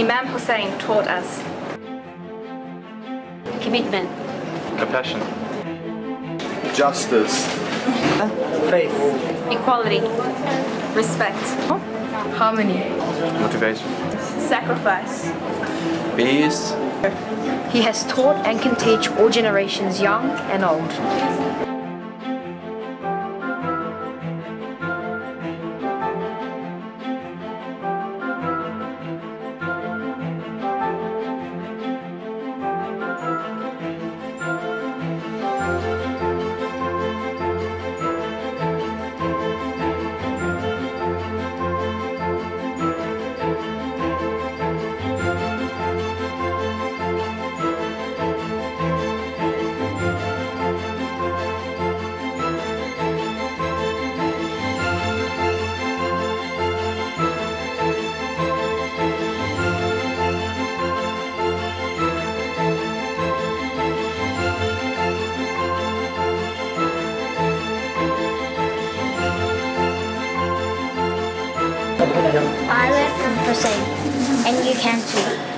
Imam Hussein taught us. Commitment, compassion, justice, faith, equality, respect, harmony, motivation, sacrifice, peace, he has taught and can teach all generations, young and old. I learned from Hussein, and you can too.